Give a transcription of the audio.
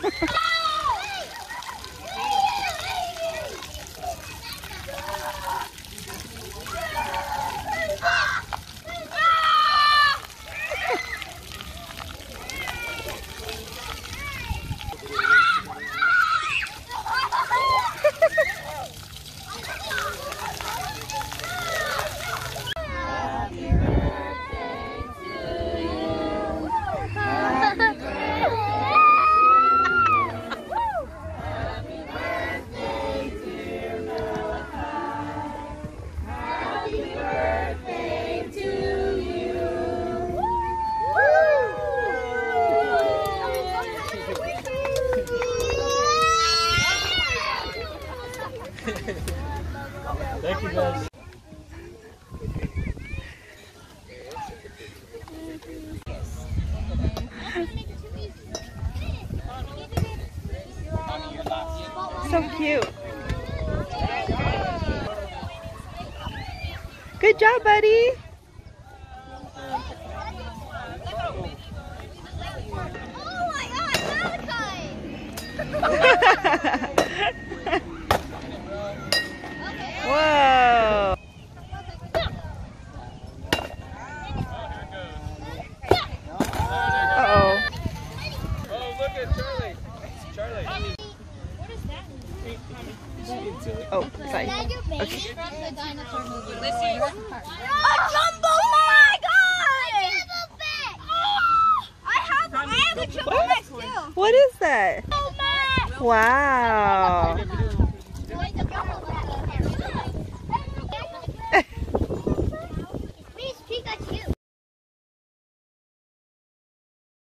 Hello! Thank you guys. So cute. Good job, buddy. Look at Charlie. Charlie. Oh, sorry. Dad, you're big. Okay. From the dinosaur movie. A jumbo! Oh a jumbo bag! Oh! I have, I have a jumbo bag too. What is that? Wow.